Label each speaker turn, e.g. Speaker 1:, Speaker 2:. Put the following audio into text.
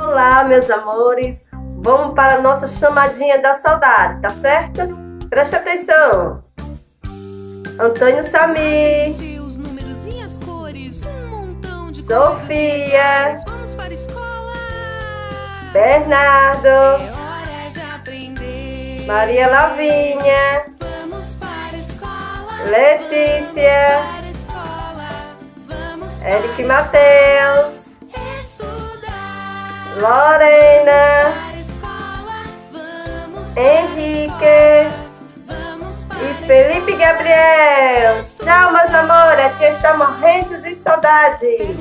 Speaker 1: Olá, meus amores. Vamos para a nossa chamadinha da saudade, tá certo? Presta atenção. Antônio Samir.
Speaker 2: Seus números e as cores, um montão de
Speaker 1: Sofia.
Speaker 2: coisas. Vamos para a escola.
Speaker 1: Bernardo.
Speaker 2: É hora de aprender.
Speaker 1: Maria Lavínia.
Speaker 2: Vamos para a escola.
Speaker 1: Letícia.
Speaker 2: Vamos para a escola. Vamos
Speaker 1: Eric Mateus. Lorena. Henrique. E Felipe Gabriel. Tchau, meus amores. A tia está morrendo de saudade.